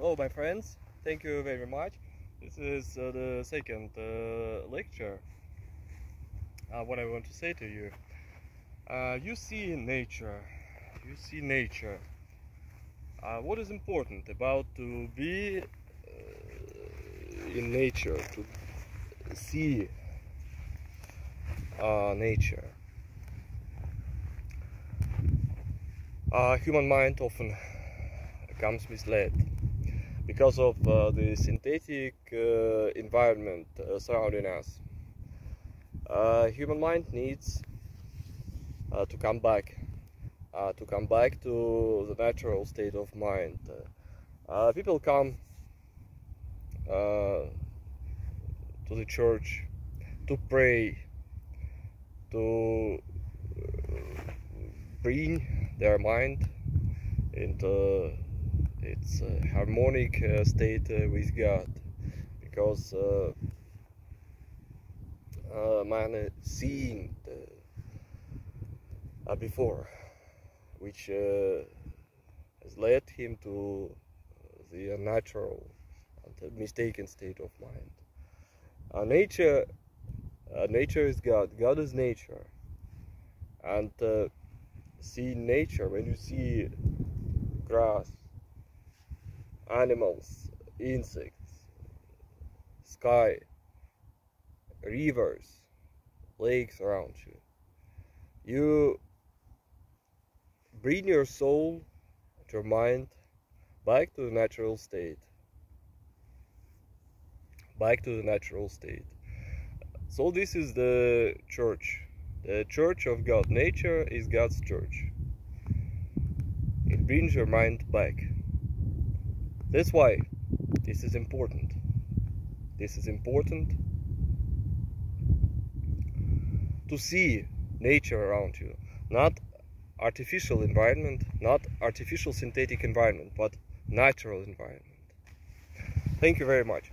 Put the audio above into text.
Hello my friends, thank you very much. This is uh, the second uh, lecture. Uh, what I want to say to you. Uh, you see nature, you see nature. Uh, what is important about to be uh, in nature, to see nature. human mind often comes misled because of uh, the synthetic uh, environment uh, surrounding us. Uh, human mind needs uh, to come back, to come back to the natural state of mind. people come to the church to pray, to bring their mind into its a harmonic uh, state uh, with God because uh, man seeing the, before which has led him to the unnatural and mistaken state of mind. Uh, nature, uh, nature is God. God is nature, and uh, see nature when you see grass, animals, insects, sky, rivers, lakes around you. You bring your soul, your mind back to the natural state. Back to the natural state. So this is the church. The church of God. Nature is God's church. It brings your mind back. That's why this is important. This is important to see nature around you, not artificial environment, not artificial synthetic environment, but natural environment. Thank you very much.